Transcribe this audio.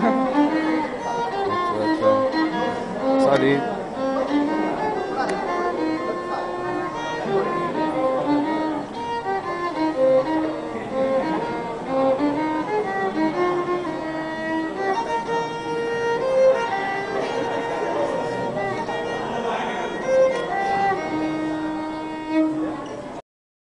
That's, sorry.